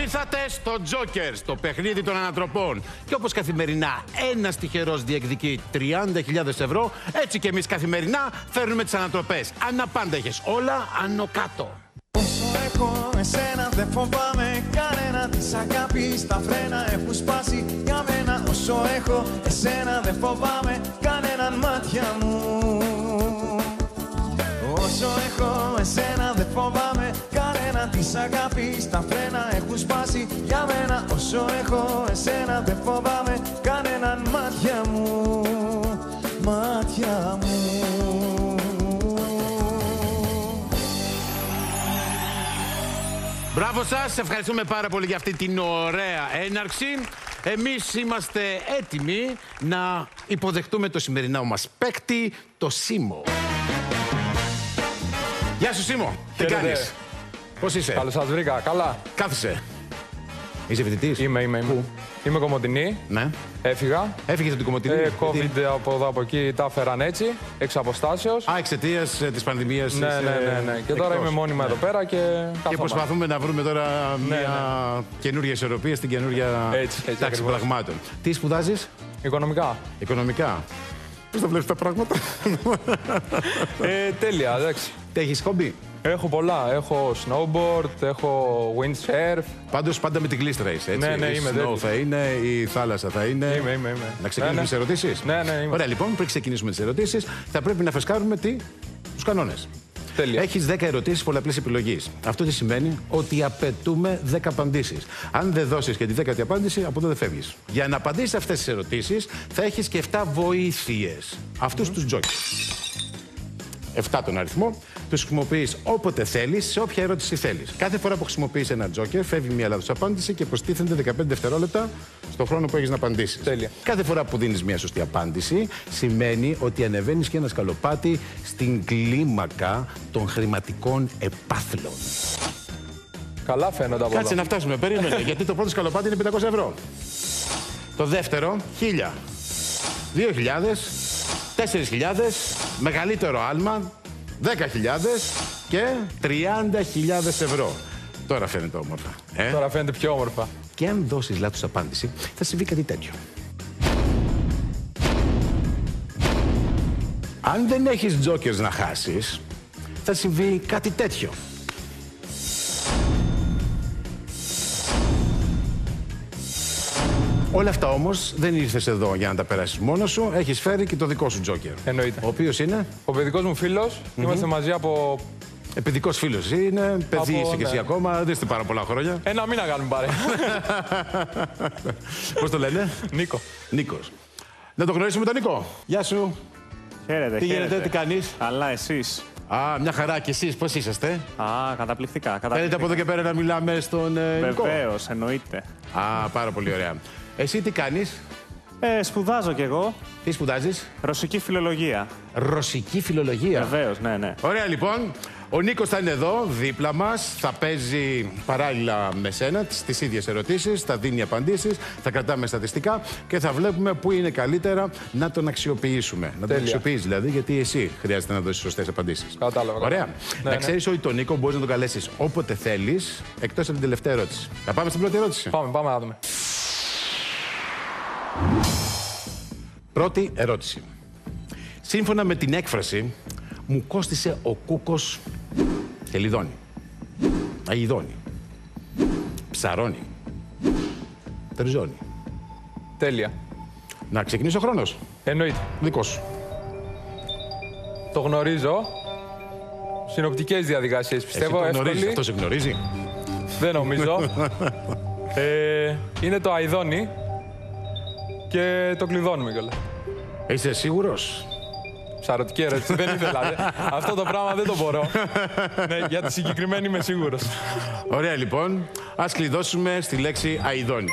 ήρθατε στο Τζόκερ, στο παιχνίδι των ανατροπών. Και όπως καθημερινά ένας τυχερός διεκδικεί 30.000 ευρώ, έτσι και εμείς καθημερινά φέρνουμε τις ανατροπές. Αναπάντεχε, όλα άνω κάτω. Όσο έχω εσένα δεν φοβάμαι κανένα Της αγάπης τα φρένα έχουν σπάσει για μένα Όσο έχω εσένα δεν φοβάμαι κανέναν μάτια μου Όσο έχω εσένα δεν φοβάμαι κανένα Της αγάπης τα φρένα έχουν σπάσει για μένα Όσο έχω εσένα δεν φοβάμαι κανέναν μάτια μου Μάτια μου Μπράβο σας, ευχαριστούμε πάρα πολύ για αυτή την ωραία έναρξη. Εμείς είμαστε έτοιμοι να υποδεχτούμε το σημερινό μας παίκτη, το Σίμω. Γεια σου, Σίμω. Τι Χαίρετε. κάνεις, Πώς είσαι, Καλώς σας βρήκα. Καλά. Κάθισε. Είσαι φοιτητής; Είμαι, είμαι. είμαι. Είμαι κομμωτινή. Ναι. Έφυγα. Έφυγες από την κομμωτινή; Ε, Γιατί- COVID από εδώ από εκεί τα έφεραν έτσι, εξ αποστάσεως. Α, εξαιτίας της πανδημίας. Ναι, ναι, ναι, ναι. Και τώρα είμαι μόνιμα εδώ πέρα και Και καθόμαστε. προσπαθούμε να βρούμε τώρα μια καινούργια ισορροπία στην καινούργια Έτσι, έτσι τάξη ακριβώς. πραγμάτων. Τι σπουδάζεις, Οικονομικά. Οικονομικά. Πώς τα βλέπεις τα πράγματα; Ε, τέλεια, εντάξει. Έχει χόμπι; Έχω πολλά. Έχω snowboard, έχω windsurf. Πάντως πάντα με την κλίστρα είσαι. Έτσι. Ναι, ναι, Η είμαι snow τέτοιος. θα είναι, η θάλασσα θα είναι. Είμαι, είμαι, είμαι. Να ξεκινήσουμε Ναι, τις ναι. ερωτήσεις; Ναι, ναι, είμαι. Ωραία, λοιπόν, πριν ξεκινήσουμε τις ερωτήσεις, θα πρέπει να φρεσκάρουμε τι; Τους κανόνες. Τέλεια. Έχεις 10 ερωτήσεις πολλαπλής επιλογής. Αυτό τι σημαίνει; Ότι απαιτούμε 10 απαντήσεις. Αν δεν δώσεις και τη δέκατη απάντηση, από εδώ δεν φεύγεις. Για να απαντήσεις αυτές τις ερωτήσεις, θα έχεις και 7 βοήθειες. Αυτούς τους τζόκερ. 7 τον αριθμό. Τους χρησιμοποιείς όποτε θέλεις, σε όποια ερώτηση θέλεις. Κάθε φορά που χρησιμοποιείς ένα τζόκερ, φεύγει μία λάθος απάντηση και προστίθενται 15 δευτερόλεπτα στο χρόνο που έχεις να απαντήσεις. Τέλεια. Κάθε φορά που δίνεις μία σωστή απάντηση, σημαίνει ότι ανεβαίνεις και ένα σκαλοπάτι στην κλίμακα των χρηματικών επάθλων. Καλά φαίνονται από Κάτσε εδώ. να φτάσουμε, περίμενε, γιατί το πρώτο σκαλοπάτι είναι 500 ευρώ. Το δεύτερο, 1000. 2.000, 4.000, μεγαλύτερο άλμα, 10.000 και 30.000 ευρώ. Τώρα φαίνεται όμορφα. Ε; Τώρα φαίνεται πιο όμορφα. Και αν δώσεις λάθος απάντηση, θα συμβεί κάτι τέτοιο. Αν δεν έχεις τζόκερς να χάσεις, θα συμβεί κάτι τέτοιο. Όλα αυτά όμως δεν ήρθες εδώ για να τα περάσεις μόνος σου. Έχεις φέρει και το δικό σου τζόκερ. Εννοείται. Ο οποίος είναι; Ο παιδικός μου φίλος, είμαστε μαζί από παιδικός φίλος. Είναι παιδί Από, είσαι και εσύ ναι. ακόμα, δεν είστε πάρα πολλά χρόνια. ένα μήνα κάνουμε παρέα. Πώς το λένε; Νίκο. Νίκος. Να το γνωρίσουμε τον Νίκο. Γεια σου. Χαίρετε, Τι χαίρετε. γίνεται, τι κάνεις; Καλά, εσείς; Α, μια χαρά και εσείς πώς είσαστε; Α, καταπληκτικά. Θέλετε καταπληκτικά. από εδώ και πέρα να μιλάμε στον ε, Νικό. Βεβαίως, εννοείται. Α, πάρα πολύ ωραία. Εσύ τι κάνεις, Ε, σπουδάζω κι εγώ τι σπουδάζεις; ρωσική φιλολογία. Ρωσική φιλολογία. Βεβαίως, ναι, ναι. Ωραία λοιπόν. Ο Νίκος θα είναι εδώ, δίπλα μας. Θα παίζει παράλληλα με σένα τις ίδιες ερωτήσεις, θα δίνει απαντήσεις, θα κρατάμε στατιστικά και θα βλέπουμε πού είναι καλύτερα να τον αξιοποιήσουμε. Να τον Τέλεια. αξιοποιείς δηλαδή, γιατί εσύ χρειάζεται να δώσεις σωστές απαντήσεις. Κατάλαβα, Ωραία. κατάλαβα. να Ναι, ξέρεις ότι τον Νίκο μπορείς να τον καλέσεις όποτε θέλεις, εκτός από την τελευταία ερώτηση. Θα πάμε στην πρώτη ερώτηση. Πάμε, πάμε να δούμε. Πρώτη ερώτηση. Σύμφωνα με την έκφραση, μου κόστισε ο κούκος τελειδώνει, αηδώνει, ψαρώνει, τριζώνει. Τέλεια. Να ξεκινήσει ο χρόνος. Εννοείται. Δικός σου. Το γνωρίζω. Συνοπτικές διαδικασίες Εσύ πιστεύω. το γνωρίζεις, εύκολη. αυτός σε γνωρίζει. Δεν νομίζω. ε, είναι το αηδόνι και το κλειδώνουμε κιόλας. Είσαι σίγουρος; Ψαρωτική ερώτηση. δεν ήθελα. δε. Αυτό το πράγμα δεν το μπορώ. ναι, για τη συγκεκριμένη είμαι σίγουρος. Ωραία λοιπόν, ας κλειδώσουμε στη λέξη αηδώνει.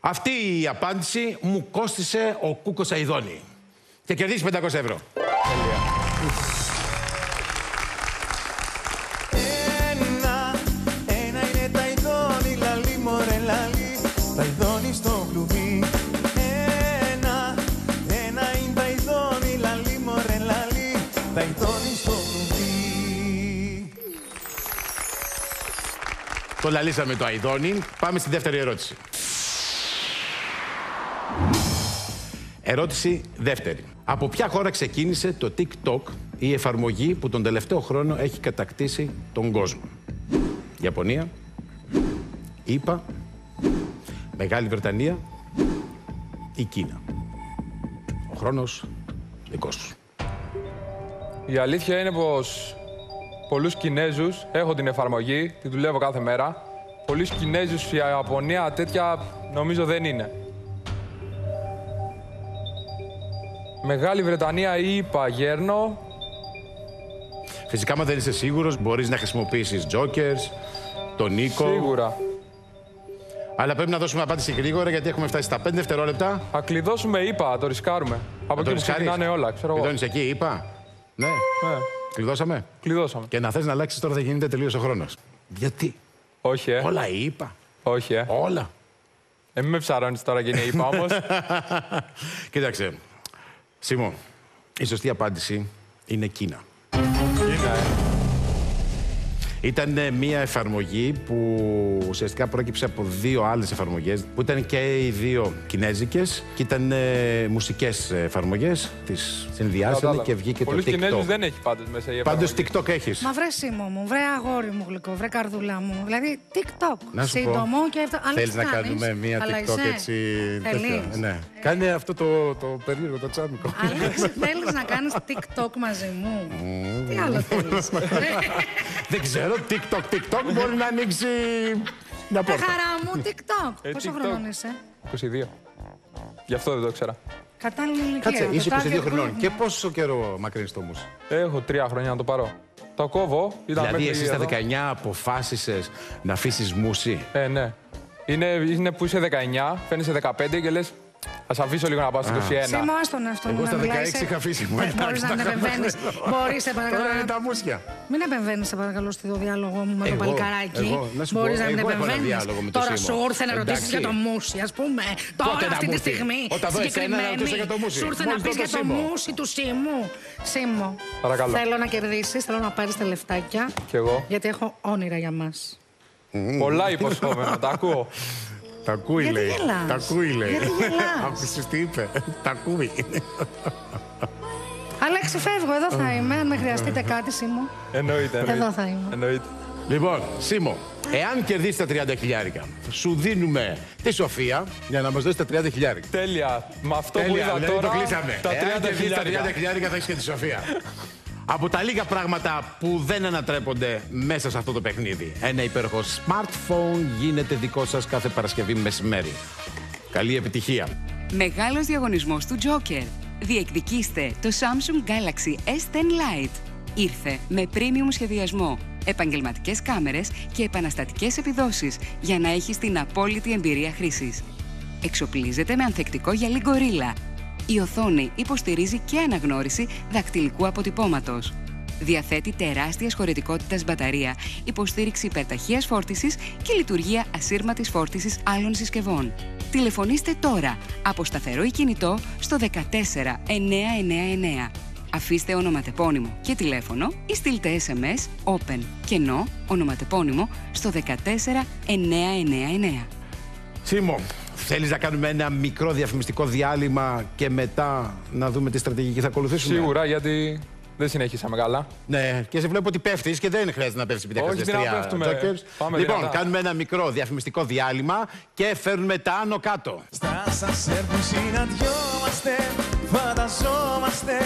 Αυτή η απάντηση μου κόστισε ο κούκος αηδώνει. Και κερδίσει 500 ευρώ. Ένα, Το λαλήσαμε το Αϊδόνι. Πάμε στη δεύτερη ερώτηση. Ερώτηση δεύτερη. Από ποια χώρα ξεκίνησε το TikTok, η εφαρμογή που τον τελευταίο χρόνο έχει κατακτήσει τον κόσμο; Ιαπωνία, ΗΠΑ, Μεγάλη Βρετανία ή Κίνα; Ο χρόνος δικός σου. Η αλήθεια είναι πως πολλούς Κινέζους, έχω την εφαρμογή, τη δουλεύω κάθε μέρα. Πολλούς Κινέζους, η Ιαπωνία, τέτοια νομίζω δεν είναι. Μεγάλη Βρετανία ή είπα γέρνω. Φυσικά, άμα δεν είσαι σίγουρος, μπορείς να χρησιμοποιήσεις jokers, τον Νίκο. Σίγουρα. Αλλά πρέπει να δώσουμε απάντηση γρήγορα γιατί έχουμε φτάσει στα 5 δευτερόλεπτα. Θα κλειδώσουμε είπα, το ρισκάρουμε. Από εκεί που ξεκινάνε όλα, ξέρω εγώ. Κλειδώνεις εκεί, είπα. Ναι. Ναι, Κλειδώσαμε; κλειδώσαμε. Και να θες να αλλάξεις τώρα θα γίνεται τελείως ο χρόνος. Γιατί; Όχι, ε. Όλα είπα. Όχι, ε. Όλα. Ε, μην με ψαρώνεις τώρα και είναι είπα όμως. Κοίταξε. Σίμω, η σωστή απάντηση είναι Κίνα. είναι, ε. Ήταν ε, μια εφαρμογή που ουσιαστικά πρόκειψε από δύο άλλες εφαρμογές που ήταν και οι δύο κινέζικες και ήταν ε, μουσικές εφαρμογές. Τι συνδυάσανε Κατάλαβα. και βγήκε Πολλούς το Κινέζους TikTok. δεν έχει πάντως μέσα η Πάντως εφαρμογή. TikTok έχεις. Μα βρε Σίμω μου, βρε αγόρι μου γλυκό, βρε καρδούλα μου. Δηλαδή TikTok. Να σου πω. Σύντομο και αυτό. Θέλεις να κάνουμε μια TikTok έτσι. τέτοιο, Θέλει. Ναι. Κάνε αυτό το, το περίεργο, το τσάμικο. Αλέξη, θέλεις να κάνεις TikTok μαζί μου; Τι άλλο θέλεις; Δεν ξέρω, TikTok, TikTok μπορεί να ανοίξει μια Ε, πόρτα. χαρά μου, TikTok. Ε, Πόσο TikTok. χρονών είσαι; 22. Γι' αυτό δεν το ξέρα. Κατάλληλη ηλικία. Κάτσε, είσαι 22 Τετάρτη χρονών. χρόνο. Και πόσο καιρό μακρύνεις το μουσ; Έχω τρία χρόνια να το πάρω. Το κόβω. Ήταν Δηλαδή, μέχρι εσύ στα εδώ. 19 αποφάσισες να αφήσεις μουσι; Ε, ναι. Είναι, είναι που είσαι 19, φαίνεσαι 15 και λε. Α αφήσω λίγο να πάω στο 21. Σήμα, άστον αυτό. Εγώ να στα μιλάει 16 σε- είχα αφήσει μου. Ε, Εντάξει, Μπορείς να τα μην κάνω. επεμβαίνεις. Μπορείς, σε παρακαλώ. Τώρα είναι να- τα μουσια. Μην επεμβαίνεις, σε παρακαλώ, στο διάλογο μου με το Εγώ, παλικαράκι. εγώ, να σου πω, Μπορεί να μην εγώ έχω ένα επεμβαίνεις. διάλογο με το Τώρα Σίμω. σου ήρθε να ρωτήσεις Εντάξει. για το μουσι, ας πούμε. Πότε Τώρα να αυτή μου τη έρθει. στιγμή. Όταν δω εσένα να ρωτήσω για το μουσι. Σου ήρθε να Μόλις πεις δω το για το Σίμω. μουσι του Σίμου. Σίμω. Παρακαλώ. Θέλω να κερδίσεις, θέλω να πάρεις τα λεφτάκια. Κι εγώ. Γιατί έχω όνειρα για μας. Πολλά υποσχόμενα, τα ακούω. Τα ακούει, Γιατί λέει. γελάς; Τα ακούει, λέει. Γιατί γελάς; Άκουσες τι είπε. Τα ακούει. Αλέξη, φεύγω. Εδώ θα είμαι. Αν με χρειαστείτε κάτι, Σίμω. Εννοείται. εννοείται. Εδώ θα είμαι. Εννοείται. Λοιπόν, Σίμω, εάν κερδίσει τα 30 χιλιάρικα, σου δίνουμε τη Σοφία για να μας δώσει τα 30 χιλιάρικα. Τέλεια. Με αυτό που Τέλεια, είδα δηλαδή τώρα. το κλείσαμε. Τα Εάν 30 κερδίσεις τα 30 χιλιάρικα. χιλιάρικα θα έχεις και τη Σοφία. Από τα λίγα πράγματα που δεν ανατρέπονται μέσα σε αυτό το παιχνίδι. Ένα υπέροχο smartphone γίνεται δικό σας κάθε Παρασκευή μεσημέρι. Καλή επιτυχία. Μεγάλος διαγωνισμός του Joker. Διεκδικήστε το Samsung Galaxy S10 Lite. Ήρθε με premium σχεδιασμό, επαγγελματικές κάμερες και επαναστατικές επιδόσεις για να έχεις την απόλυτη εμπειρία χρήσης. Εξοπλίζεται με ανθεκτικό γυαλί Gorilla. Η οθόνη υποστηρίζει και αναγνώριση δακτυλικού αποτυπώματος. Διαθέτει τεράστιας χωρητικότητας μπαταρία, υποστήριξη υπερταχείας φόρτισης και λειτουργία ασύρματης φόρτισης άλλων συσκευών. Τηλεφωνήστε τώρα από σταθερό ή κινητό στο 14999. Αφήστε ονοματεπώνυμο και τηλέφωνο ή στείλτε SMS OPEN κενό ονοματεπώνυμο στο 14999. Σίμω, θέλεις να κάνουμε ένα μικρό διαφημιστικό διάλειμμα και μετά να δούμε τι στρατηγική θα ακολουθήσουμε; Σίγουρα γιατί δεν συνέχισαμε καλά. Ναι, και σε βλέπω ότι πέφτεις και δεν χρειάζεται να πέφτεις επειδή Όχι, έχασες τι να τρία πέφτουμε. jokers. Πάμε λοιπόν, δυνατά. κάνουμε ένα μικρό διαφημιστικό διάλειμμα και φέρνουμε τα άνω κάτω. Στα σανσέρ που συναντιόμαστε Φανταζόμαστε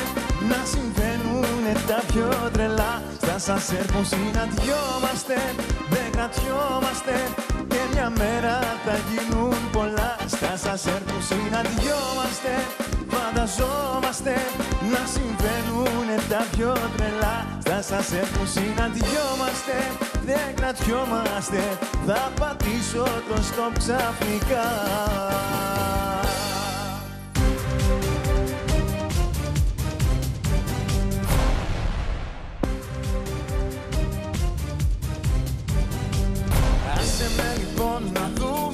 να συμβαίνουνε τα πιο τρελά Στα σανσέρ που συναντιόμαστε Δεν κρατιόμαστε Και μια μέρα θα γίνουν πολλά. Στα σανσέρ που συναντιόμαστε Φανταζόμαστε να συμβαίνουνε τα πιο τρελά. Στα σανσέρ που συναντιόμαστε Δεν κρατιόμαστε. Θα πατήσω το στοπ ξαφνικά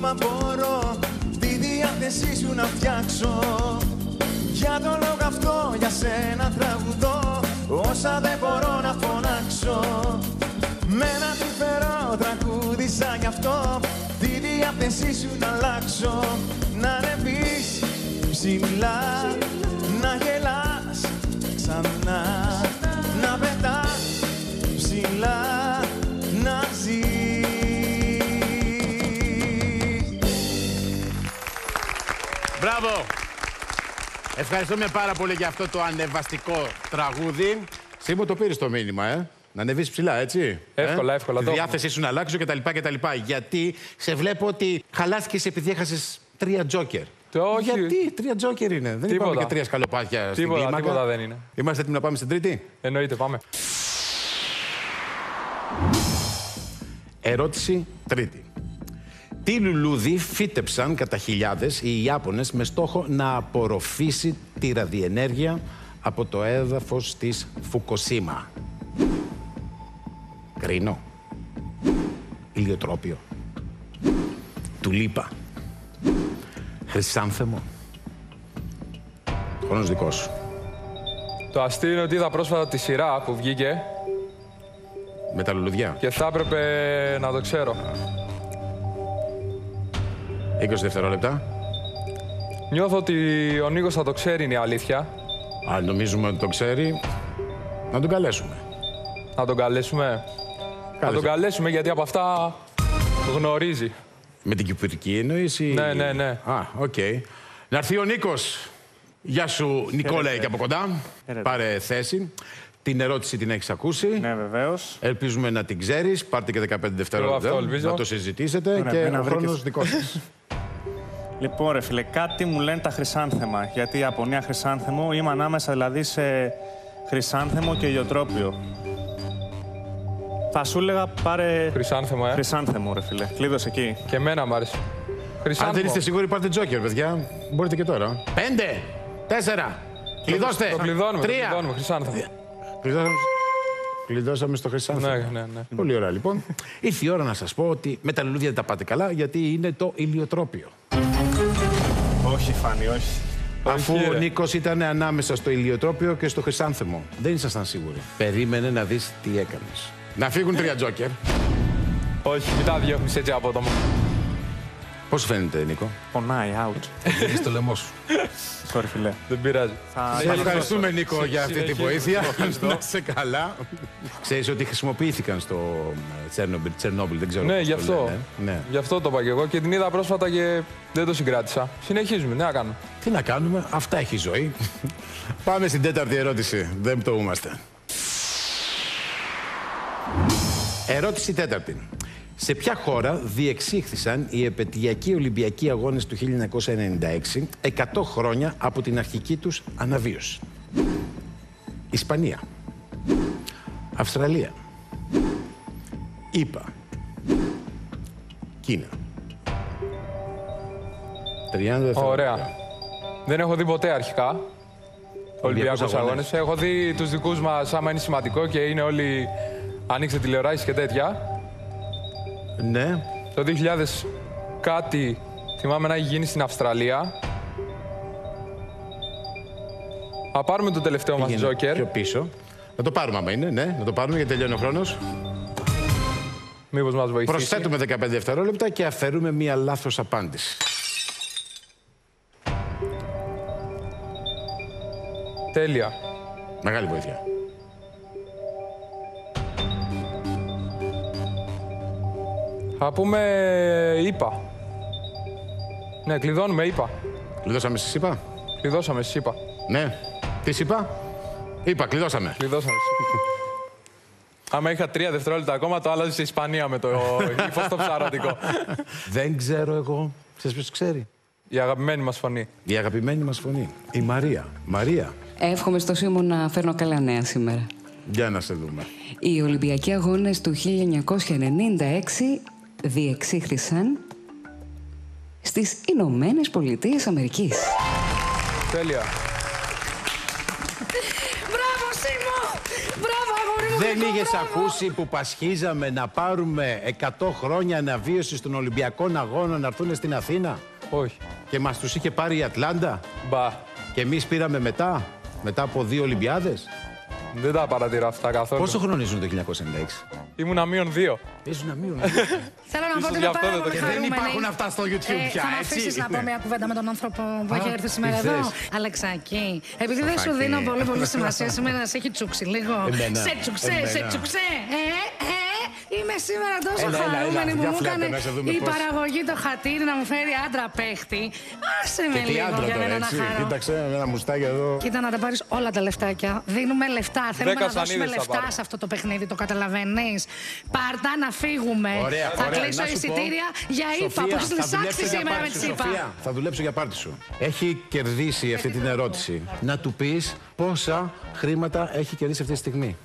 δούμε αν μπορώ Τη διάθεσή σου να φτιάξω. Για τον λόγο αυτό για σένα τραγουδώ Όσα δεν μπορώ να φωνάξω. Με ένα τρυφερό τραγούδισα γι' αυτό αυτό Τη διάθεσή σου να αλλάξω. Να ανεβείς ψηλά Ευχαριστούμε πάρα πολύ για αυτό το ανεβαστικό τραγούδι. Σίμω το πήρες το μήνυμα, ε. Να ανεβείς ψηλά, έτσι. Εύκολα, ε; εύκολα, Τη το διάθεσή σου να αλλάξω κτλ. κτλ. Γιατί σε βλέπω ότι χαλάστηκε επειδή έχασες τρία τζόκερ. Το όχι. Γιατί τρία τζόκερ είναι; Δεν Τίποτα. είπαμε και τρία σκαλοπάτια στην Τίποτα, κλίμακα. τίποτα δεν είναι. Είμαστε έτοιμοι να πάμε στην τρίτη; Εννοείται, πάμε. Ερώτηση τρίτη. Τι λουλούδι φύτεψαν κατά χιλιάδες οι Ιάπωνες με στόχο να απορροφήσει τη ραδιενέργεια από το έδαφος της Φουκοσίμα. Κρίνο. Ηλιοτρόπιο. Τουλίπα. Χρυσάνθεμο. Χρόνος δικός σου. Το αστείο είναι ότι είδα πρόσφατα τη σειρά που βγήκε Με τα λουλουδιά. και θα έπρεπε να το ξέρω. 20 δευτερόλεπτα. Νιώθω ότι ο Νίκος θα το ξέρει είναι η αλήθεια. Αν νομίζουμε ότι το ξέρει, να τον καλέσουμε. Να τον καλέσουμε. Να Κάλεσε. τον καλέσουμε γιατί από αυτά γνωρίζει. Με την κυπρική εννοήση. Ναι, ναι, ναι. Α, οκ. Να έρθει ο Νίκος. Γεια σου, Νικόλα, και από κοντά. Χαίρετε. Πάρε θέση. Την ερώτηση την έχεις ακούσει. Ναι, βεβαίως. Ελπίζουμε να την ξέρεις. Πάρτε και 15 δευτερόλεπτα αυτό ελπίζω. να το συζητήσετε Ωραία, και εμένα ο χρόνος βρήκες. δικός σας. Λοιπόν, ρε φίλε, κάτι μου λένε τα χρυσάνθεμα. Γιατί η Ιαπωνία χρυσάνθεμο είμαι ανάμεσα δηλαδή σε χρυσάνθεμο και ηλιοτρόπιο. Θα σου έλεγα πάρε Χρυσάνθεμο, ε. χρυσάνθεμο, ρε φίλε. Κλείδωσε εκεί. Και εμένα μ' άρεσε. Αν Χρυσάνθεμο. δεν είστε σίγουροι, πάρτε τζόκερ, παιδιά. Μπορείτε και τώρα. Πέντε, τέσσερα. Κλειδώστε. Το κλειδώνουμε, το Τρία. κλειδώνουμε. Χρυσάνθεμο. Κλειδώσαμε, κλειδώσαμε στο χρυσάνθεμο. Ναι, ναι, ναι. Πολύ ωραία λοιπόν. Ήρθε η ώρα να σας πω ότι με τα λουλούδια δεν τα πάτε καλά γιατί είναι το ηλιοτρόπιο. Όχι, Φάνη, όχι. Αφού ρε. ο Νίκος ήταν ανάμεσα στο ηλιοτρόπιο και στο χρυσάνθεμο. Δεν ήσασταν σίγουροι. Περίμενε να δεις τι έκανες. Να φύγουν τρία τζόκερ. Όχι, μην τα διώχνεις έτσι απότομα. Πώς σου φαίνεται, Νίκο; Πονάει, out. Έχει το λαιμό σου. Sorry, φίλε. Δεν πειράζει. Θα... Σε ευχαριστούμε, Νίκο, για αυτή τη συνεχίζουμε. βοήθεια. Ευχαριστώ. Να είσαι καλά. Ξέρεις ότι χρησιμοποιήθηκαν στο ε, Τσέρνομπιλ, Τσερνόμπιλ, δεν ξέρω Ναι, πώς γι' το αυτό. λένε. Ναι. Γι' αυτό το είπα και εγώ και την είδα πρόσφατα και δεν το συγκράτησα. Συνεχίζουμε, τι να κάνουμε. Τι να κάνουμε, αυτά έχει η ζωή. Πάμε στην τέταρτη ερώτηση. Δεν πτωούμαστε. Ερώτηση τέταρτη. Σε ποια χώρα διεξήχθησαν οι επαιτειακοί Ολυμπιακοί Αγώνες του 1996, 100 χρόνια από την αρχική τους αναβίωση; Ισπανία. Αυστραλία. ΗΠΑ. Κίνα. 30 δευτερόλεπτα. Ωραία. Δεν έχω δει ποτέ αρχικά Ολυμπιακούς αγώνες. αγώνες. Έχω δει τους δικούς μας άμα είναι σημαντικό και είναι όλοι. Ανοίξτε τηλεοράσεις και τέτοια. Ναι. Το 2000 κάτι θυμάμαι να έχει γίνει στην Αυστραλία. Θα πάρουμε το τελευταίο μας Πήγαινε Τζόκερ. Πιο πίσω. Να το πάρουμε άμα είναι, ναι. Να το πάρουμε γιατί τελειώνει ο χρόνος. Μήπως μας βοηθήσει. Προσθέτουμε 15 δευτερόλεπτα και αφαιρούμε μία λάθος απάντηση. Τέλεια. Μεγάλη βοήθεια. Θα πούμε είπα. Ναι, κλειδώνουμε, είπα. Κλειδώσαμε στις είπα; Κλειδώσαμε, εσύ είπα. Ναι. Τι είπα; Είπα, κλειδώσαμε. Κλειδώσαμε, εσύ είπα. Άμα είχα τρία δευτερόλεπτα ακόμα, το άλλαζε σε Ισπανία με το ύφος στο ψαρωτικό. Δεν ξέρω εγώ. Ξέρεις ποιος ξέρει; Η αγαπημένη μας φωνή. Η αγαπημένη μας φωνή. Η Μαρία. Μαρία. Εύχομαι στο Σίμω να φέρνω καλά νέα σήμερα. Για να σε δούμε. Οι Ολυμπιακοί Αγώνες του 1996 διεξήχθησαν στις Ηνωμένες Πολιτείες Αμερικής. Τέλεια. Μπράβο, Σίμω! Μπράβο, αγόρι μου! Δεν Νίκο, είχες μπράβο. ακούσει που πασχίζαμε να πάρουμε 100 χρόνια αναβίωση των Ολυμπιακών Αγώνων να έρθουν στην Αθήνα; Όχι. και μας τους είχε πάρει η Ατλάντα; Μπα. και εμείς πήραμε μετά, μετά από δύο Ολυμπιάδες; Δεν τα παρατηρώ αυτά καθόλου. Πόσο χρόνο ήσουν το 1996. Ήμουνα μείον δύο. Ήσουν αμύον. Θέλω να πω Ίσως ότι γι' είμαι αυτό πάρα δεν το πολύ ξέρω. Δεν χαρούμενη. υπάρχουν αυτά στο YouTube Ε, πια, θα με έτσι; αφήσεις να πω Ναι. μια κουβέντα με τον άνθρωπο που έχει Α, έρθει σήμερα τι εδώ; θες; Αλεξάκη, επειδή δεν σου Σοφάκη. δίνω πολύ πολύ σημασία, σήμερα να σε έχει τσούξει λίγο. Εμένα. Σε τσουξέ, Εμένα. σε τσουξέ. Ε, ε, είμαι σήμερα τόσο Έλα, έλα, χαρούμενη έλα, που για μου φλέπε, έκανε να σε δούμε η πώς. παραγωγή το χατήρι να μου φέρει άντρα παίχτη. Άσε με Και τι λίγο άντρα για τώρα, μένα να έτσι; χαρώ. Κοίταξε ένα μουστάκι εδώ. Κοίτα να τα πάρεις όλα τα λεφτάκια. Δίνουμε λεφτά. Θέλουμε Δέκα να δώσουμε σανίδες θα λεφτά πάρω. σε αυτό το παιχνίδι. Το καταλαβαίνεις; Πάρτα να φύγουμε. Ωραία, θα ωραία. κλείσω Να σου πω, εισιτήρια για ύπα Σοφία, που θα στη δουλέψω σάξη για σήμερα με πάρτι τη σου, τσίπα. Σοφία, Θα δουλέψω για πάρτι σου. Έχει κερδίσει αυτή την ερώτηση. Να του πεις πόσα χρήματα έχει κερδίσει αυτή τη στιγμή.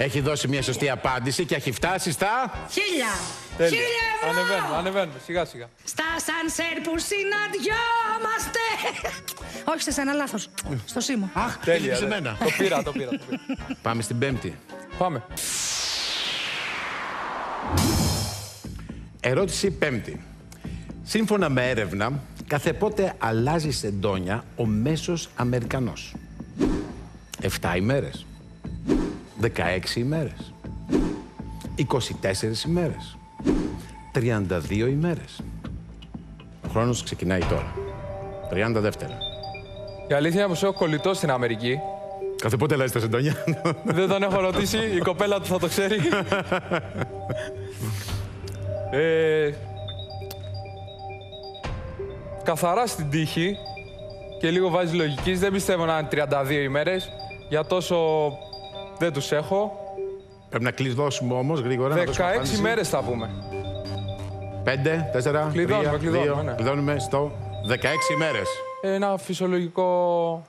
Έχει δώσει μια σωστή απάντηση και έχει φτάσει στα. Χίλια. Τέλεια. Χίλια ευρώ. Ανεβαίνουμε, ανεβαίνουμε. Σιγά σιγά. Στα σανσέρ που συναντιόμαστε. Όχι σε σένα, λάθος. Στο Σίμω. Αχ, Τέλεια. σε ναι. μένα. Το πήρα, το πήρα. το πήρα. Πάμε στην Πέμπτη. Πάμε. Ερώτηση Πέμπτη. Σύμφωνα με έρευνα, κάθε πότε αλλάζει σεντόνια ο μέσος Αμερικανός. 7 ημέρες. 16 ημέρες. 24 ημέρες. 32 ημέρες. Ο χρόνος ξεκινάει τώρα. 30 δεύτερα. Η αλήθεια είναι πως έχω κολλητό στην Αμερική. Κάθε πότε αλλάζεις τα σεντόνια. Δεν τον έχω ρωτήσει, η κοπέλα του θα το ξέρει. ε, καθαρά στην τύχη και λίγο βάζεις λογικής. Δεν πιστεύω να είναι 32 ημέρες. Για τόσο δεν τους έχω. Πρέπει να κλειδώσουμε όμως γρήγορα. να δώσουμε 16 απάντηση. μέρες θα πούμε. 5, 4, Κλειδώνουμε, 3, κλειδώνουμε, 2, ναι. κλειδώνουμε στο 16 ημέρες. Ένα φυσιολογικό...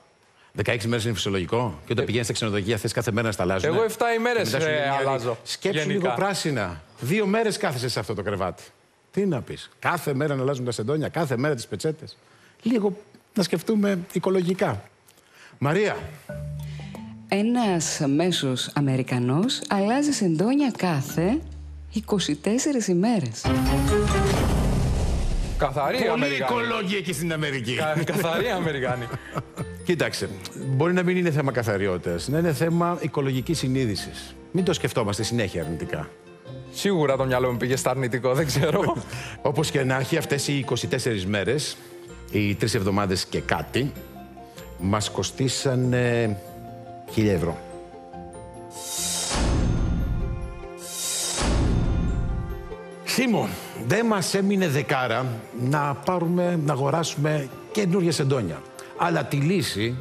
16 μέρες είναι φυσιολογικό. Και όταν πηγαίνεις στα ξενοδοχεία, θες κάθε μέρα να στα αλλάζουν. Εγώ 7 ημέρες, Μετά σου ε, λέει μια άλλη, αλλάζω, Σκέψου γενικά. λίγο πράσινα. Δύο μέρες κάθεσαι σε αυτό το κρεβάτι. Τι να πεις. Κάθε μέρα να αλλάζουν τα σεντόνια, κάθε μέρα τις πετσέτες. Λίγο να σκεφτούμε οικολογικά. Μαρία, Ένας μέσος Αμερικανός αλλάζει σεντόνια κάθε 24 ημέρες. Καθαρή πολύ Αμερικάνη. οικολόγοι εκεί στην Αμερική. Κα- Καθαρή Αμερικάνη. Κοίταξε, μπορεί να μην είναι θέμα καθαριότητας, να είναι θέμα οικολογικής συνείδησης. Μην το σκεφτόμαστε συνέχεια αρνητικά. Σίγουρα το μυαλό μου πήγε στα αρνητικό, δεν ξέρω. Όπως και να έχει, αυτές οι 24 μέρες, οι τρεις εβδομάδες και κάτι, μας κοστίσαν ε, 1000 ευρώ. Σίμω, δεν μας έμεινε δεκάρα να πάρουμε, να αγοράσουμε καινούργια σεντόνια. Αλλά τη λύση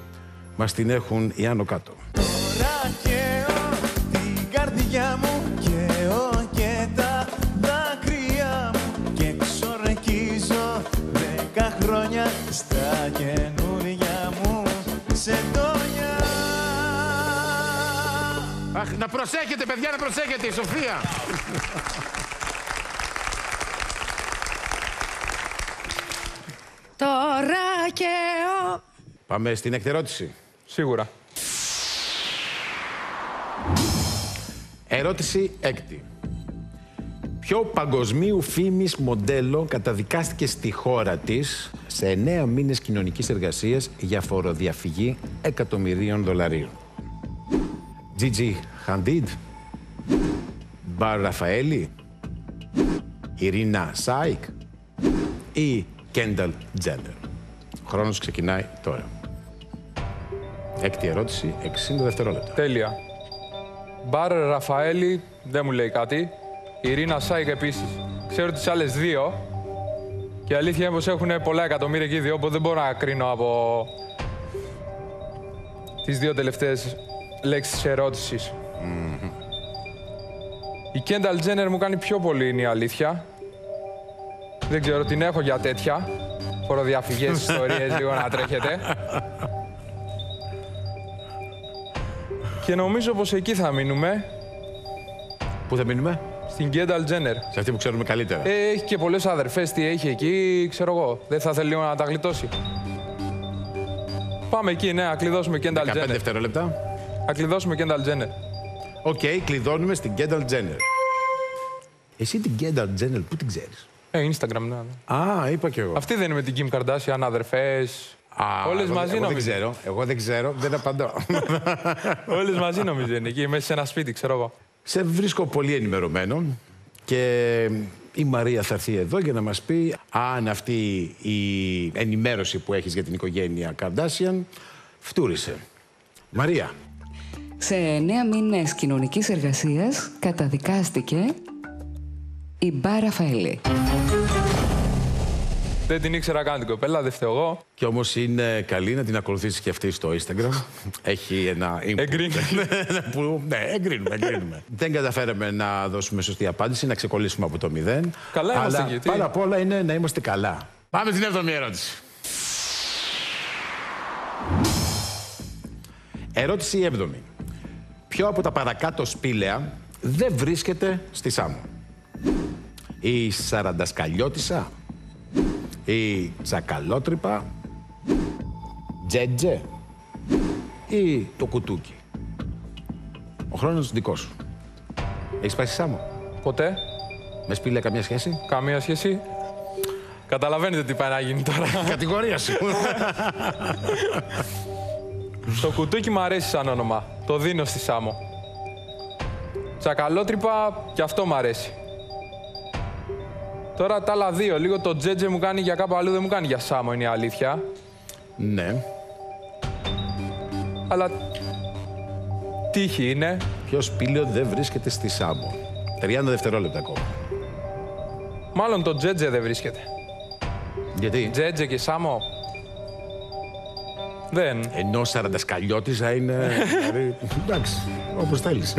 μας την έχουν οι άνω κάτω. Τώρα καίω την καρδιά μου Καίω και τα δάκρυα μου Και ξορκίζω δέκα χρόνια Στα καινούρια μου σεντόνια Αχ, να προσέχετε, παιδιά, να προσέχετε, η Σοφία. Τώρα και ο... Πάμε στην έκτη ερώτηση. Σίγουρα. Ερώτηση έκτη. Ποιο παγκοσμίου φήμης μοντέλο καταδικάστηκε στη χώρα της σε εννέα μήνες κοινωνικής εργασίας για φοροδιαφυγή εκατομμυρίων δολαρίων; Gigi Hadid, Μπαρ Ραφαέλη, Ιρίνα Σάικ ή Κένταλ Τζένερ. Ο χρόνος ξεκινάει τώρα. Έκτη ερώτηση, 60 δευτερόλεπτα. Τέλεια. Μπαρ Ραφαέλη δεν μου λέει κάτι. Η Ιρίνα Σάικ επίσης. Ξέρω τις άλλες δύο. Και η αλήθεια είναι πως έχουν πολλά εκατομμύρια και οι δύο, οπότε δεν μπορώ να κρίνω από τις δύο τελευταίες λέξεις τη ερώτηση. Η Κένταλ Τζένερ μου κάνει πιο πολύ, είναι η αλήθεια. Δεν ξέρω, την έχω για τέτοια. Φοροδιαφυγές ιστορίες, λίγο να τρέχετε. Και νομίζω πως εκεί θα μείνουμε, Πού θα μείνουμε; στην Κένταλ Τζένερ. Σε αυτή που ξέρουμε καλύτερα. Ε, έχει και πολλές αδερφές, τι έχει εκεί, ξέρω εγώ. Δεν θα θέλει λίγο να τα γλιτώσει. Πάμε εκεί, ναι, να κλειδώσουμε Κένταλ 15 Τζένερ. δευτερόλεπτα. Να κλειδώσουμε Κένταλ Τζένερ. Οκ, κλειδώνουμε στην Kendall Jenner. Εσύ την Kendall Jenner, πού την ξέρεις; Ε, Instagram, ναι. ναι. Α, είπα κι εγώ. Αυτή δεν είναι με την Kim Kardashian, αδερφές. Α, Όλες εγώ- μαζί εγώ δεν νομίζω. ξέρω. Εγώ δεν ξέρω, δεν απαντώ. Όλες μαζί νομίζω είναι εκεί, μέσα σε ένα σπίτι, ξέρω εγώ. Σε βρίσκω πολύ ενημερωμένο και η Μαρία θα έρθει εδώ για να μας πει αν αυτή η ενημέρωση που έχεις για την οικογένεια Καρδάσιαν φτούρισε. Μαρία, Σε εννέα μήνες κοινωνικής εργασίας καταδικάστηκε η Μπά Ραφαέλη. Δεν την ήξερα καν την κοπέλα, δεν φταίω εγώ. και όμως είναι καλή να την ακολουθήσεις και αυτή στο Instagram. Έχει ένα input. Εγκρίνει. που, ναι, εγκρίνουμε, εγκρίνουμε. Δεν καταφέραμε να δώσουμε σωστή απάντηση, να ξεκολλήσουμε από το μηδέν. Καλά είμαστε αλλά εκεί, τι; Πάρα απ' όλα είναι να είμαστε καλά. Πάμε στην έβδομη ερώτηση. Ερώτηση έβδομη. Ποιο από τα παρακάτω σπήλαια δεν βρίσκεται στη Σάμο. Η Σαραντασκαλιώτισσα, η Τσακαλότρυπα, Τζέτζε ή το κουτούκι. Ο χρόνος δικός σου. Έχεις πάει στη Σάμο; Ποτέ, Με σπήλαια καμία σχέση; καμία σχέση. Καταλαβαίνετε τι πάει να γίνει τώρα. Κατηγορία σου. Το κουτούκι μου αρέσει σαν όνομα. Το δίνω στη Σάμο. Τσακαλότρυπα και αυτό μου αρέσει. Τώρα τα άλλα δύο. Λίγο το τζέτζε μου κάνει για κάπου αλλού, δεν μου κάνει για Σάμο, είναι η αλήθεια. ναι. Αλλά τύχη είναι. Ποιος σπήλαιο δεν βρίσκεται στη Σάμο. 30 δευτερόλεπτα ακόμα. Μάλλον το τζέτζε δεν βρίσκεται. Γιατί; Τζέτζε και Σάμο. Δεν. ενώ σαραντασκαλιώτησα είναι. δηλαδή, εντάξει, όπως θέλεις.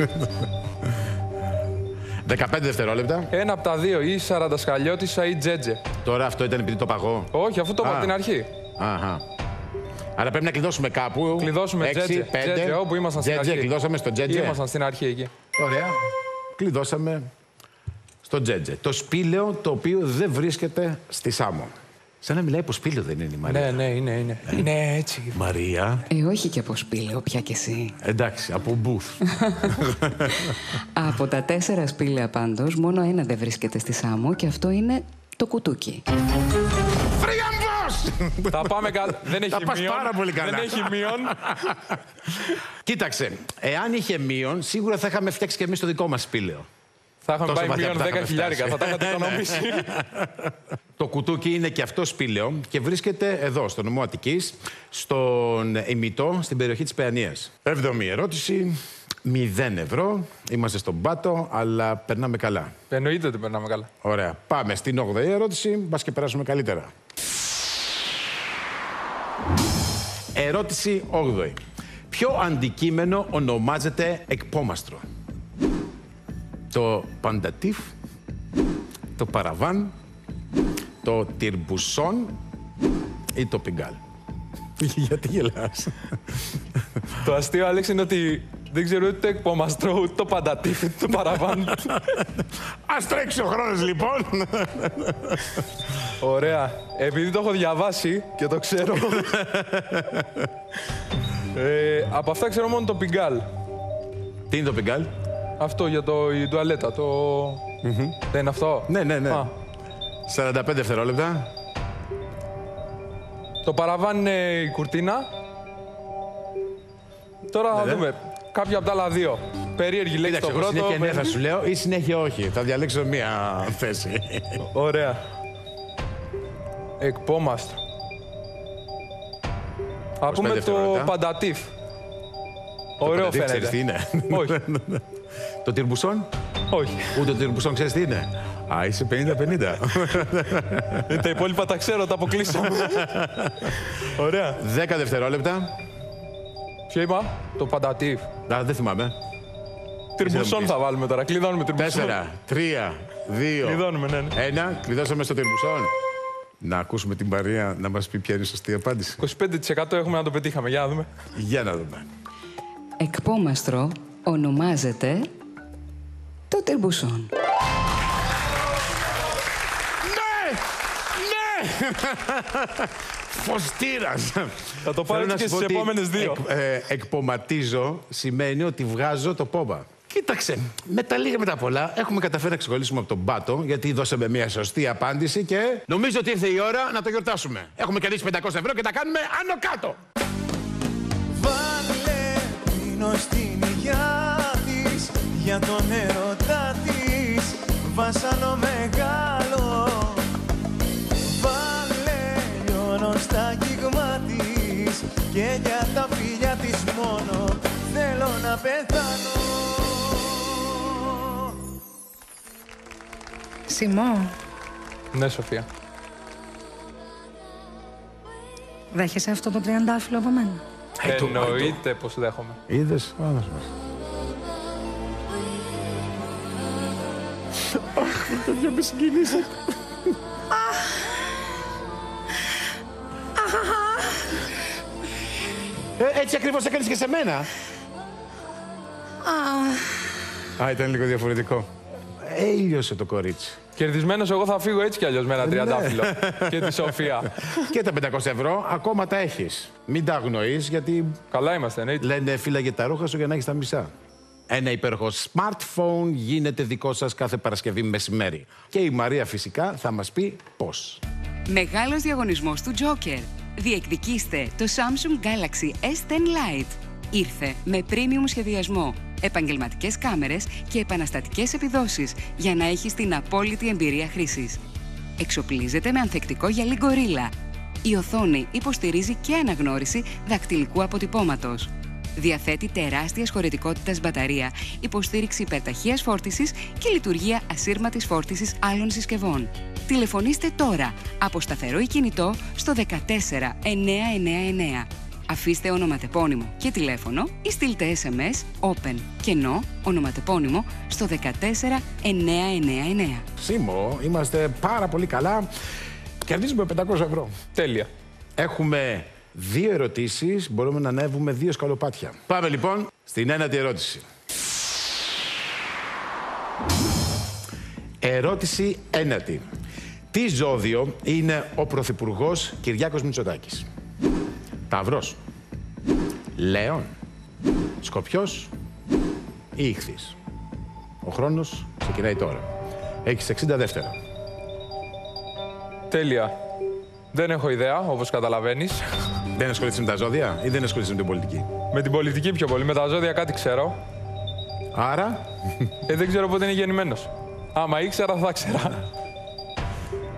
15 δευτερόλεπτα. Ένα από τα δύο, ή Σαραντασκαλιώτησα ή Τζέτζε. Τώρα αυτό ήταν επειδή το παγώ. Όχι, αφού το είπα Α. από την αρχή. Αχα. Άρα πρέπει να κλειδώσουμε κάπου. Κλειδώσουμε Έξι, Τζέτζε. πέντε. Τζέτζε, όπου ήμασταν στην Τζέτζε, αρχή. κλειδώσαμε στο Τζέτζε. Ήμασταν στην αρχή εκεί. Ωραία. Κλειδώσαμε στο Τζέτζε. Το σπήλαιο το οποίο δεν βρίσκεται στη Σάμο. Σαν να μιλάει από σπήλαιο δεν είναι η Μαρία. Ναι, ναι, είναι, είναι. Είναι έτσι. Μαρία. Ε, όχι και από σπήλαιο, πια κι εσύ. Εντάξει, από μπουθ. Από τα τέσσερα σπήλαια πάντως, μόνο ένα δεν βρίσκεται στη Σάμο και αυτό είναι το κουτούκι. Φρυγαμπός! Θα πάμε καλά. Δεν έχει Θα πας μείον. πάρα πολύ καλά. Δεν έχει μείον. Κοίταξε, εάν είχε μείον, σίγουρα θα είχαμε φτιάξει και εμείς το δικό μας σπήλαιο. Θα είχαμε Τόσο πάει βαθιά μείον που θα 10 είχαμε χιλιάρικα. φτάσει. Θα τα είχατε οικονομήσει. Το κουτούκι είναι και αυτό σπήλαιο και βρίσκεται εδώ, στο νομό Αττικής, στον ημιτό, στην περιοχή της Παιανίας. Έβδομη ερώτηση, 0 ευρώ. Είμαστε στον πάτο, αλλά περνάμε καλά. Εννοείται ότι περνάμε καλά. Ωραία. Πάμε στην 8η ερώτηση, μπας και περάσουμε καλύτερα. Ερώτηση 8η. Ποιο αντικείμενο ονομάζεται εκπόμαστρο; Το παντατίφ, το παραβάν, το τυρμπουσόν ή το πιγκάλ. Γιατί γελάς; Το αστείο, Άλεξ, είναι ότι δεν ξέρω ούτε το εκπομαστρό, ούτε το παντατίφ, ούτε το παραβάν. Ας τρέξει ο χρόνος λοιπόν. Ωραία. Επειδή το έχω διαβάσει και το ξέρω. ε, από αυτά ξέρω μόνο το πιγκάλ. Τι είναι το πιγκάλ; Αυτό για το, η τουαλέτα. Το... Δεν είναι αυτό; Ναι, ναι, ναι. Α, 45 δευτερόλεπτα. το παραβάν είναι η κουρτίνα. Τώρα θα Ναι, ναι. δούμε. Κάποια από τα άλλα δύο. Περίεργη λέξη Κοίταξε, το εγώ πρώτο. συνέχεια ναι θα περί- σου λέω ή συνέχεια όχι. Θα διαλέξω μία θέση. Ωραία. Εκπόμαστρο. Θα πούμε το δευτερόλεπτα. Παντατίφ. Ωραίο Παντατίφ, φαίνεται. Ξέρεις τι είναι; Όχι, το τυρμπουσόν; όχι. Ούτε το τυρμπουσόν ξέρεις τι είναι; Α, είσαι 50-50. Ε, τα υπόλοιπα τα ξέρω, τα αποκλείσαμε. Ωραία. 10 δευτερόλεπτα. Ποιο είπα; Το παντατίφ. Α, δεν θυμάμαι. Τυρμπουσόν θα βάλουμε τώρα. Κλειδώνουμε τυρμπουσόν. 4, 3, 2, Κλειδώνουμε, ναι, ναι. 1. Κλειδώσαμε στο τυρμπουσόν. Να ακούσουμε την Μαρία να μας πει ποια είναι η σωστή απάντηση. 25% έχουμε να το πετύχαμε. Για να δούμε. Για να δούμε. Εκπόμαστρο ονομάζεται το τερμπουσόν. Ναι! Ναι! Φωστήρας. Θα το πάρω Θέλω έτσι να και σου πω στις ότι επόμενες δύο. εκ- ε, εκποματίζω σημαίνει ότι βγάζω το πόμπα. Κοίταξε, με τα λίγα με τα πολλά έχουμε καταφέρει να ξεχωρίσουμε από τον πάτο γιατί δώσαμε μια σωστή απάντηση και νομίζω ότι ήρθε η ώρα να το γιορτάσουμε. Έχουμε κερδίσει 500 ευρώ και τα κάνουμε άνω κάτω. Βάλε πίνω στην υγειά της για τον έρωτά της βάσανο μεγάλο Βάλε λιώνω στα κύγμα της και για τα φιλιά της μόνο θέλω να πεθάνω Σιμό, Ναι, Σοφία. δέχεσαι αυτό το τριαντάφυλλο από μένα; Ε, το- Εννοείται πως δέχομαι. Είδες, ο άνθρωπος μας. Αχ, παιδιά με συγκινήσατε. Ε, έτσι ακριβώς έκανες και σε μένα. Α, ήταν λίγο διαφορετικό. Έλειωσε το κορίτσι. Κερδισμένος, εγώ θα φύγω έτσι κι αλλιώς με ένα Ναι. τριαντάφυλλο. και τη Σοφία. και τα 500 ευρώ ακόμα τα έχεις. Μην τα αγνοείς γιατί Καλά είμαστε, εννοείται. λένε φύλαγε τα ρούχα σου για να έχεις τα μισά. Ένα υπέροχο smartphone γίνεται δικό σας κάθε Παρασκευή μεσημέρι. Και η Μαρία φυσικά θα μας πει πώς. Μεγάλος διαγωνισμός του Joker. Διεκδικήστε το Samsung Galaxy S10 Lite. Ήρθε με premium σχεδιασμό, επαγγελματικές κάμερες και επαναστατικές επιδόσεις για να έχεις την απόλυτη εμπειρία χρήσης. Εξοπλίζεται με ανθεκτικό γυαλί Gorilla. Η οθόνη υποστηρίζει και αναγνώριση δακτυλικού αποτυπώματος. Διαθέτει τεράστια χωρητικότητας μπαταρία, υποστήριξη υπερταχείας φόρτισης και λειτουργία ασύρματης φόρτισης άλλων συσκευών. Τηλεφωνήστε τώρα από σταθερό ή κινητό στο 14999. Αφήστε ονοματεπώνυμο και τηλέφωνο ή στείλτε SMS OPEN κενό ονοματεπώνυμο στο 14999. Σίμω, είμαστε πάρα πολύ καλά. Κερδίζουμε 500 ευρώ. Τέλεια. Έχουμε δύο ερωτήσεις, μπορούμε να ανέβουμε δύο σκαλοπάτια. Πάμε λοιπόν στην ένατη ερώτηση. Ερώτηση ένατη. Τι ζώδιο είναι ο Πρωθυπουργός Κυριάκος Μητσοτάκης; Ταυρός. Λέων. Σκοπιός. Ή Ιχθύς. Ο χρόνος ξεκινάει τώρα. Έχεις 60 δεύτερα. Τέλεια. Δεν έχω ιδέα, όπως καταλαβαίνεις. Δεν ασχολείσαι με τα ζώδια ή δεν ασχολείσαι με την πολιτική; με την πολιτική πιο πολύ. Με τα ζώδια κάτι ξέρω. Άρα, Ε, δεν ξέρω πότε είναι γεννημένος. Άμα ήξερα, θα ξέρα.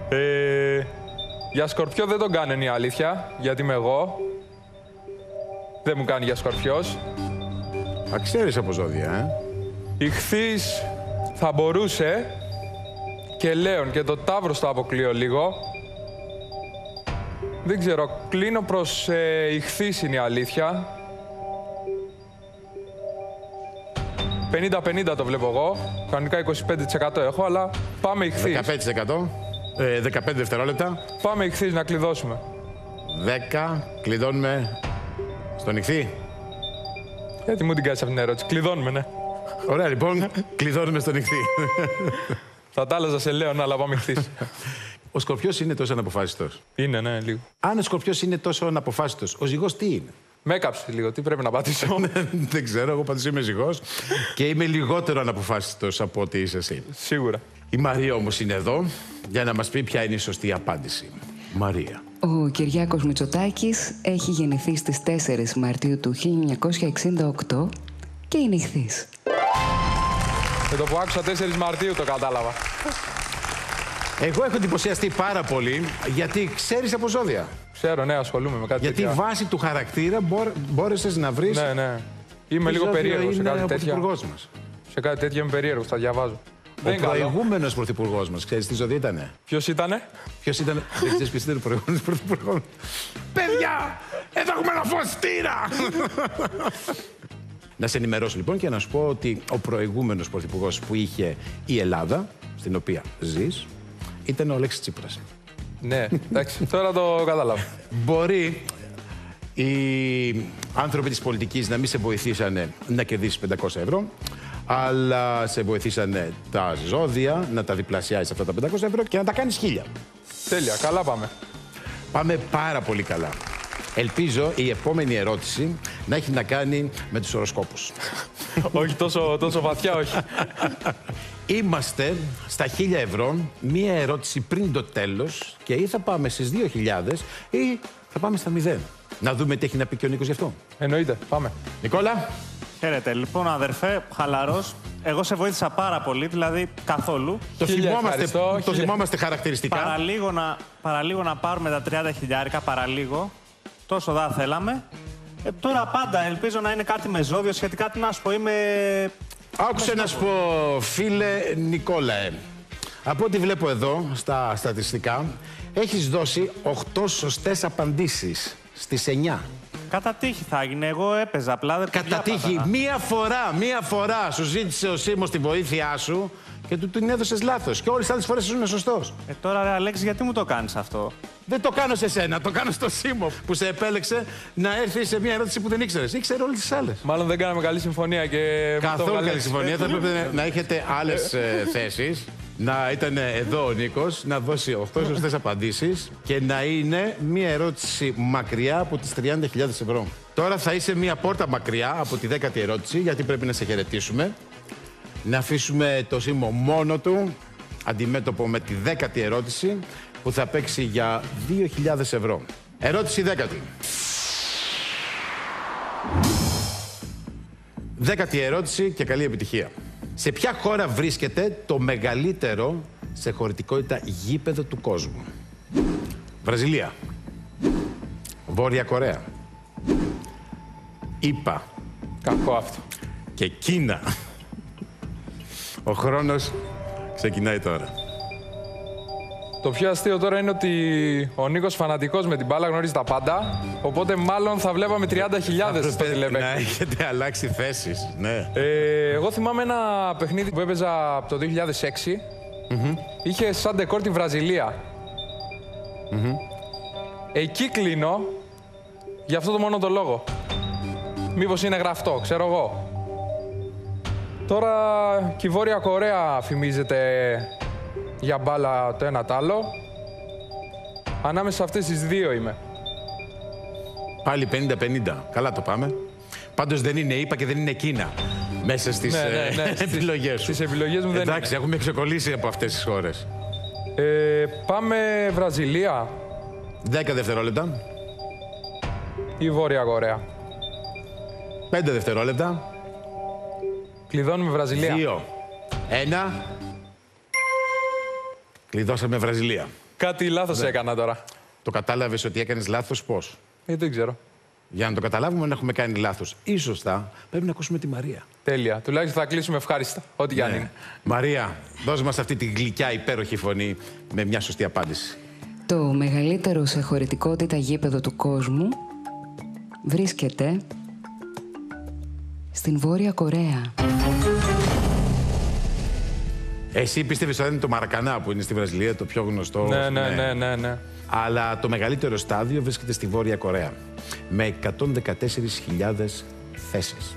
Ε, για σκορπιό δεν τον κάνει είναι η αλήθεια, γιατί είμαι εγώ. Δεν μου κάνει για σκορπιός. α, ξέρεις από ζώδια, ε. Ιχθύς θα μπορούσε και Λέων και το Ταύρος το αποκλείω λίγο. Δεν ξέρω, κλείνω προς ε, Ιχθύς είναι η αλήθεια. 50-50 το βλέπω εγώ. Κανονικά 25% έχω, αλλά πάμε Ιχθύς. 15%. Ε, 15 δευτερόλεπτα. Πάμε Ιχθύς να κλειδώσουμε. 10. Κλειδώνουμε στον νυχθή. Γιατί μου την κάνεις αυτήν την ερώτηση; Κλειδώνουμε, ναι. Ωραία, λοιπόν. κλειδώνουμε στον νυχθή. Θα τα άλλαζα σε Λέων, αλλά πάμε Ιχθύς. ο σκορπιός είναι τόσο αναποφάσιστος. είναι, ναι, λίγο. Αν ο σκορπιός είναι τόσο αναποφάσιστος, ο ζυγός τι είναι; Με έκαψε λίγο, τι πρέπει να πατήσω; δεν ξέρω, εγώ πάντως είμαι ζυγός και είμαι λιγότερο αναποφάσιστος από ότι είσαι εσύ. Σίγουρα. Η Μαρία όμως είναι εδώ για να μας πει ποια είναι η σωστή απάντηση. Μαρία. Ο Κυριάκος Μητσοτάκης έχει γεννηθεί στις 4 Μαρτίου του 1968 και είναι ηχθής. Με το που άκουσα 4 Μαρτίου το κατάλαβα. Εγώ έχω εντυπωσιαστεί πάρα πολύ γιατί ξέρεις από ζώδια. Ξέρω, ναι, ασχολούμαι με κάτι Γιατί τέτοια. βάσει του χαρακτήρα μπόρεσες να βρεις. Ναι, ναι. Είμαι λίγο περίεργο σε είναι κάτι ο τέτοια. πρωθυπουργός μας. Σε κάτι τέτοια είμαι περίεργο, τα διαβάζω. Δεν Ο είναι καλό. προηγούμενος πρωθυπουργός μας, ξέρεις τι ζωή ήταν. Ποιος ήτανε; Ποιος ήταν. Δεν ξέρεις ποιος ήταν ο προηγούμενος πρωθυπουργός. Παιδιά! Εδώ έχουμε ένα φωστήρα! να σε ενημερώσω λοιπόν και να σου πω ότι ο προηγούμενος πρωθυπουργός που είχε η Ελλάδα, στην οποία ζεις, ήταν ο Αλέξης Τσίπρας. ναι, εντάξει, τώρα το κατάλαβα. Μπορεί οι άνθρωποι της πολιτικής να μην σε βοηθήσανε να κερδίσεις 500 ευρώ, αλλά σε βοηθήσανε τα ζώδια να τα διπλασιάσεις αυτά τα 500 ευρώ και να τα κάνεις χίλια. Τέλεια, καλά πάμε. Πάμε πάρα πολύ καλά. Ελπίζω η επόμενη ερώτηση να έχει να κάνει με τους οροσκόπους. όχι τόσο, τόσο βαθιά, όχι. Είμαστε στα 1000 ευρώ, μία ερώτηση πριν το τέλος και ή θα πάμε στις 2.000 ή θα πάμε στα 0. Να δούμε τι έχει να πει και ο Νίκος γι' αυτό. Εννοείται, πάμε. Νικόλα, Χαίρετε. Λοιπόν, αδερφέ, χαλαρός. Εγώ σε βοήθησα πάρα πολύ, δηλαδή καθόλου. το Χίλια θυμόμαστε, ευχαριστώ, το χίλια. θυμόμαστε χαρακτηριστικά. Παραλίγο να, παραλίγο να πάρουμε τα 30 χιλιάρικα, παραλίγο. Τόσο δά θέλαμε. Ε, τώρα πάντα ελπίζω να είναι κάτι με ζώδιο σχετικά. Τι να σου πω, είμαι. Άκουσε να σου πω, φίλε Νικόλαε. Από ό,τι βλέπω εδώ στα στατιστικά, έχεις δώσει 8 σωστές απαντήσεις στις 9. Κατά τύχη θα έγινε. Εγώ έπαιζα απλά. Δεν Κατά διάβαζα. τύχη, μία φορά, μία φορά σου ζήτησε ο Σίμος τη βοήθειά σου και του την έδωσες λάθος. Και όλες τις άλλες φορές ήσουν σωστός. Ε, τώρα, ρε Αλέξη, γιατί μου το κάνεις αυτό; Δεν το κάνω σε σένα, το κάνω στο Σίμο που σε επέλεξε να έρθει σε μια ερώτηση που δεν ήξερες. Ήξερε όλες τις άλλες. Μάλλον δεν κάναμε καλή συμφωνία και. μου το Καθόλου έβγαλες. καλή συμφωνία. Θα έπρεπε να έχετε άλλες θέσεις. Να ήταν εδώ ο Νίκος, να δώσει 8 σωστές απαντήσεις και να είναι μια ερώτηση μακριά από τις 30.000 ευρώ. Τώρα θα είσαι μια πόρτα μακριά από τη δέκατη ερώτηση, γιατί πρέπει να σε χαιρετήσουμε. Να αφήσουμε το Σίμω μόνο του, αντιμέτωπο με τη δέκατη ερώτηση, που θα παίξει για 2.000 ευρώ. Ερώτηση δέκατη. Δέκατη ερώτηση και καλή επιτυχία. Σε ποια χώρα βρίσκεται το μεγαλύτερο σε χωρητικότητα γήπεδο του κόσμου; Βραζιλία. Βόρεια Κορέα. Ήπα Κακό αυτό. και Κίνα. Ο χρόνος ξεκινάει τώρα. Το πιο αστείο τώρα είναι ότι ο Νίκος φανατικός με την μπάλα γνωρίζει τα πάντα. Οπότε μάλλον θα βλέπαμε 30.000 στο Έπρεπε τηλεπαίχτη. να έχετε αλλάξει θέσεις. Ναι. Ε, εγώ θυμάμαι ένα παιχνίδι που έπαιζα από το 2006. Είχε σαν ντεκόρ τη βραζιλια Εκεί κλείνω για αυτό το μόνο το λόγο. Μήπως είναι γραφτό, ξέρω εγώ. Τώρα και η Βόρεια Κορέα φημίζεται για μπάλα το ένα τ' άλλο. Ανάμεσα σε αυτές τις δύο είμαι. Πάλι 50-50. Καλά το πάμε. Πάντως δεν είναι ΗΠΑ και δεν είναι Κίνα. Μέσα στις Ναι, ε, ναι, ναι. Στις- επιλογές σου. στις επιλογές μου δεν Εντάξει, έχουμε ξεκολλήσει από αυτές τις χώρες. Ε, πάμε Βραζιλία 10 δευτερόλεπτα. ή Βόρεια Κορέα. 5 δευτερόλεπτα. Κλειδώνουμε Βραζιλία. 2. 1. Κλειδώσαμε Βραζιλία. Κάτι λάθος Ναι. έκανα τώρα. Το κατάλαβες ότι έκανες λάθος πώς; Ε, δεν ξέρω. Για να το καταλάβουμε αν έχουμε κάνει λάθος ή σωστά, πρέπει να ακούσουμε τη Μαρία. Τέλεια. Τουλάχιστον θα κλείσουμε ευχάριστα. Ό,τι και αν Ναι. είναι. Μαρία, δώσ' μας αυτή τη γλυκιά υπέροχη φωνή με μια σωστή απάντηση. Το μεγαλύτερο σε χωρητικότητα γήπεδο του κόσμου βρίσκεται στην Βόρεια Κορέα. Εσύ πίστευες ότι είναι το Μαρακανά που είναι στη Βραζιλία, το πιο γνωστό; Ναι, ναι, ναι, ναι, ναι. Αλλά το μεγαλύτερο στάδιο βρίσκεται στη Βόρεια Κορέα. Με 114.000 θέσεις.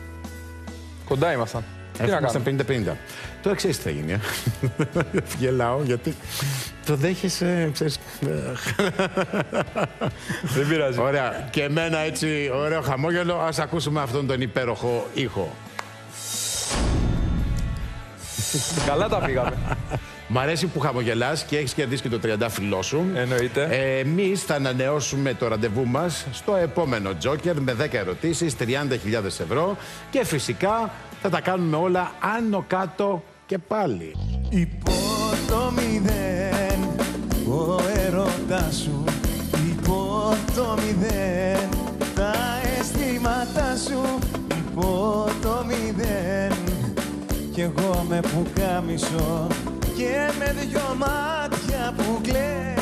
Κοντά ήμασταν. Τι να Ήμασταν κάνουμε; 50-50. Τώρα ξέρεις τι θα γίνει. ε. Γελάω γιατί το δέχεσαι, ξέρεις. Δεν πειράζει. Ωραία. Και εμένα έτσι ωραίο χαμόγελο. Ας ακούσουμε αυτόν τον υπέροχο ήχο. Καλά τα πήγαμε. Μ' αρέσει που χαμογελάς και έχεις κερδίσει και το τριαντάφυλλό σου. Εννοείται. Ε, Εμείς θα ανανεώσουμε το ραντεβού μας στο επόμενο Τζόκερ με 10 ερωτήσεις, 30.000 ευρώ και φυσικά θα τα κάνουμε όλα άνω κάτω και πάλι. Υπό το μηδέν Ο έρωτας σου Υπό το μηδέν εγώ με πουκάμισο Και με δυο μάτια που κλαίνε